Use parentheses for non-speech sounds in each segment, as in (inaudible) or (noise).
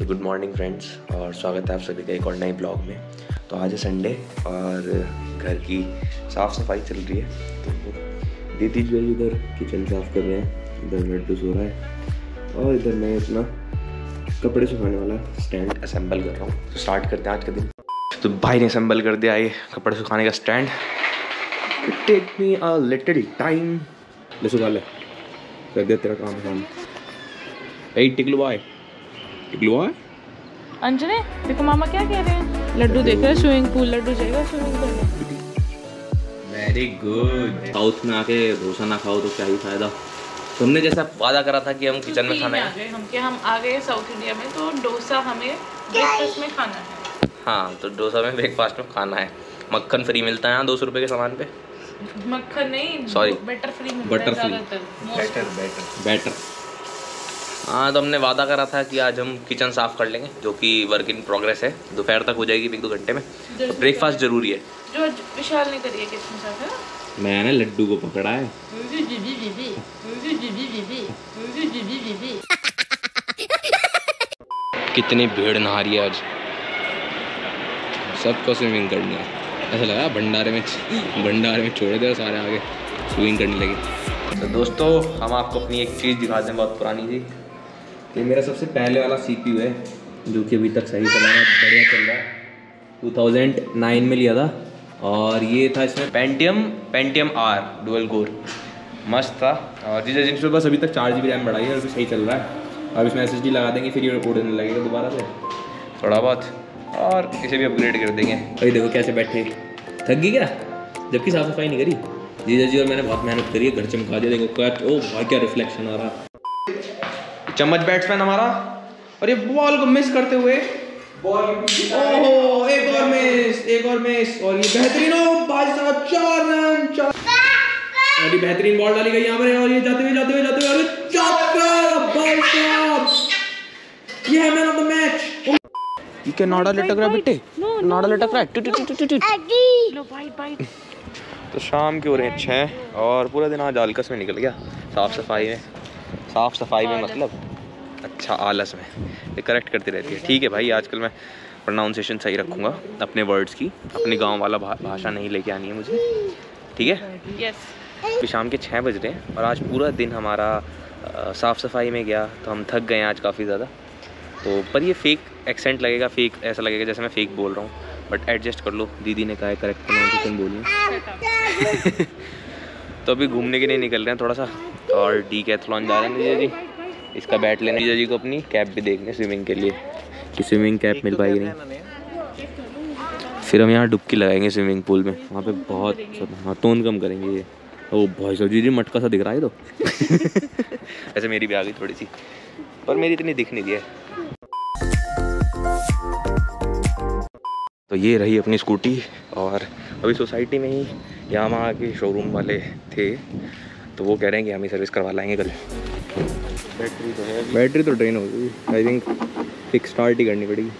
तो good morning friends और स्वागत है आप सभी का एक और नए ब्लॉग में। तो आज है संडे और घर की साफ़ सफ़ाई चल रही है। तो दीदी जो है इधर किचन साफ़ कर रहे हैं। इधर लड्डू सो रहा है और इधर मैं अपना कपड़े सुखाने वाला स्टैंड असेंबल कर रहा हूँ। तो स्टार्ट करते हैं आज का दिन। तो भाई ने असेंबल कर दिया ये कपड़े सुखाने का stand take me a little time ले सुखा ले। कर दिया तेरा काम काम ए टिकलू बॉय टिकलू बॉय अंजने देखो मामा क्या कह रहे हैं? लड्डू देख रहे स्विमिंग पूल लड्डू जाएगा स्विमिंग पूल में वेरी गुड साउथ में आके डोसा ना खाओ तो क्या ही फ़ायदा। तुमने जैसा वादा करा था कि हम किचन में खाना है। हम के हम आ गए साउथ इंडिया में तो डोसा हमें ब्रेकफास्ट में खाना है। हाँ तो डोसा में ब्रेकफास्ट में खाना है। मक्खन फ्री मिलता है यहाँ दो सौ रुपये के सामान पे? मक्खन नहीं sorry butter free Butter free. Better better हाँ तो हमने वादा करा था कि आज हम किचन साफ़ कर लेंगे जो कि वर्क इन प्रोग्रेस है। दोपहर तक हो जाएगी एक दो घंटे में। तो ब्रेकफास्ट ज़रूरी है। जो विशाल ने करी है किसके साथ है मैंने लड्डू को पकड़ा है। कितनी भीड़ नहा रही है आज। सबको स्विमिंग करनी है। ऐसा लगा भंडारे में भंडारे में छोड़ दे सारे आगे। स्विमिंग करने लगे। तो दोस्तों हम आपको अपनी एक चीज़ दिखा दें बहुत पुरानी सी। ये मेरा सबसे पहले वाला सीपीयू है, जो कि अभी तक सही चला है, बढ़िया चल रहा है। 2009 में लिया था, और ये था इसमें Pentium Pentium or dual core मस्त था। और जिस जिन बस अभी तक चार जी बी रैम बढ़ाई है और अभी सही चल रहा है। अब इसमें एस लगा देंगे, फिर ये उड़ने लगेगा दोबारा से। थोड़ा बहुत। और इसे भी अपग्रेड कर देंगे। अभी देखो कैसे बैठे। थक गई क्या? जबकि साफ़ सफ़ाई नहीं करी। जीजा जी और मैंने बहुत मेहनत करी है, घर चमका दिया। देखो ओ भाई, क्या रिफ्लेक्शन आ रहा। चम्मच बैट्समैन हमारा। और ये बॉल को मिस करते हुए ओहो एक और मिस एक और मिस और ये बेहतरीन ओ भाई साहब चार रन चार और ये बेहतरीन बॉल डाली गई यहाँ पर और ये जाते हुए जाते हुए जाते हुए अरे चौका भाई साहब। ये है मैन ऑफ़ द मैच ये क्या नाड़ा लटक रहा है बेटे? नाड़ा लटक रहा है। टू टू टू टू टू लो बाइट बाइट (laughs) तो शाम के हो रहे हैं छः और पूरा दिन आज आलकस में निकल गया। साफ़ सफ़ाई में साफ़ सफ़ाई में मतलब। अच्छा आलस में। ये करेक्ट करती रहती है। ठीक है भाई आजकल मैं प्रोनाउंसिएशन सही रखूँगा अपने वर्ड्स की। अपने गाँव वाला भाषा नहीं लेके आनी है मुझे। ठीक है? यस अभी शाम के छः बज रहे हैं और आज पूरा दिन हमारा साफ़ सफ़ाई में गया तो हम थक गए हैं आज काफ़ी ज़्यादा। तो पर ये फेक एक्सेंट लगेगा फेक ऐसा लगेगा जैसे मैं फेक बोल रहा हूँ। बट एडजस्ट कर लो। दीदी ने कहा है करेक्ट प्रोनाउंसिएशन बोलनी तो अभी घूमने के लिए निकल रहे हैं थोड़ा सा। और डी कैथलॉन जा रहे हैं जीजा जी। इसका बैट लेने। जीजा जी को अपनी कैप भी देखने स्विमिंग के लिए। कि स्विमिंग कैप मिल पाएगी नहीं। फिर हम यहाँ डुबकी लगाएँगे स्विमिंग पूल में। वहाँ पे बहुत हाँ तोन कम करेंगे ये। ओ भाई साहब, जी जी, मटका सा दिख रहा है तो। (laughs) ऐसे मेरी भी आ गई थोड़ी सी। पर मेरी इतनी दिख नहीं रही है। तो ये रही अपनी स्कूटी और अभी सोसाइटी में ही यहाँ के शोरूम वाले थे तो वो कह रहे हैं कि हम ही सर्विस करवा लाएँगे कल। बैटरी तो है बैटरी तो ड्रेन हो गई। आई थिंक फिक स्टार्ट ही करनी पड़ेगी।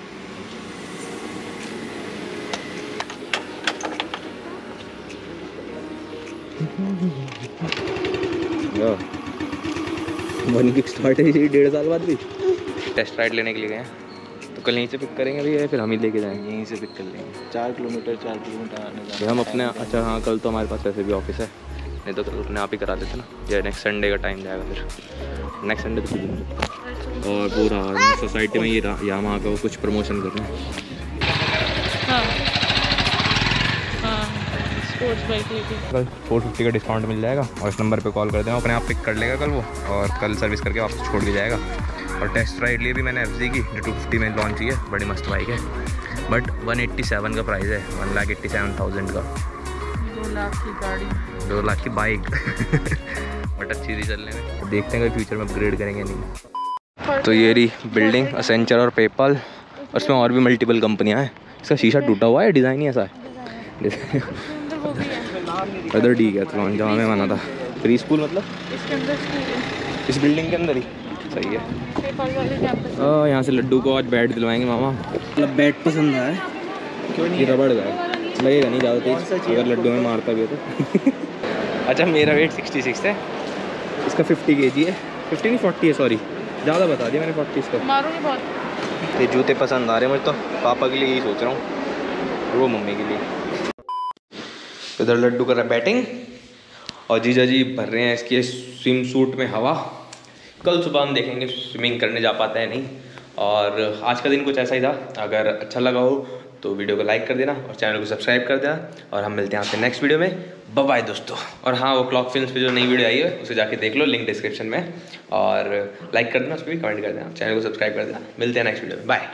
वन किक स्टार्ट है डेढ़ साल बाद भी। टेस्ट राइड लेने के लिए गए हैं। तो कल यहीं से पिक करेंगे भैया फिर हम ही लेके जाएँगे यहीं से पिक कर लेंगे। चार किलोमीटर चार किलोमीटर आने हम अपने अच्छा हाँ कल तो हमारे पास वैसे भी ऑफ़िस है। नहीं तो कल अपने आप ही करा देते ना। या नेक्स्ट संडे का टाइम जाएगा फिर। नेक्स्ट संडे तो और पूरा सोसाइटी में ये यहाँ वहाँ का वो कुछ प्रमोशन कर रहे हैं। हाँ। हाँ स्पोर्ट्स बाइक लेके। कल फोर फिफ्टी का डिस्काउंट मिल जाएगा। और इस नंबर पे कॉल कर देना। अपने आप पिक कर लेगा कल वो। और कल सर्विस करके वापस छोड़ भी जाएगा। और टेस्ट राइड लिए भी मैंने एफ़ की जो टू फिफ्टी में लॉन्च की है बड़ी मस्त बाइक है। बट वन एट्टी सेवन का प्राइस है one lakh eighty seven thousand का। दो लाख की गाड़ी। दो लाख की बाइक बट अच्छी थी चलने में देखते हैं फ्यूचर में अपग्रेड करेंगे नहीं। तो ये रही बिल्डिंग असेंचर और पेपल और उसमें और भी मल्टीपल कंपनियाँ हैं। इसका शीशा टूटा हुआ है डिज़ाइन ही ऐसा है। अंदर वो भी है इधर जहाँ में माना था। प्री स्कूल मतलब? इस बिल्डिंग के अंदर ही। सही है। कैंपस आ, यहाँ से लड्डू को आज बैट दिलवाएँगे मामा। मतलब बैट पसंद आया क्यों ये रबड़ का है। लगेगा नहीं ज़्यादा तेज अगर लड्डू में मारता भी है तो। (laughs) अच्छा मेरा वेट सिक्सटी सिक्स है। इसका फिफ्टी के जी है। फिफ्टी नहीं फोर्टी है सॉरी ज़्यादा बता दिया मैंने फोर्टी इसका। मारोगे बहुत। ये जूते पसंद आ रहे हैं मुझे तो। पापा के लिए यही सोच रहा हूँ। वो मम्मी के लिए। इधर लड्डू कर रहा है बैटिंग। और जीजा जी भर रहे हैं इसके स्विम सूट में हवा। कल सुबह हम देखेंगे स्विमिंग करने जा पाते हैं नहीं। और आज का दिन कुछ ऐसा ही था। अगर अच्छा लगा हो तो वीडियो को लाइक कर देना और चैनल को सब्सक्राइब कर देना। और हम मिलते हैं आपसे नेक्स्ट वीडियो में। बाय दोस्तों। और हाँ वो क्लॉक फ़िल्म पे जो नई वीडियो आई है, उसे जाके देख लो लिंक डिस्क्रिप्शन में। और लाइक कर देना उस पर भी कमेंट कर देना। चैनल को सब्सक्राइब कर देना। मिलते हैं नेक्स्ट वीडियो में। बाय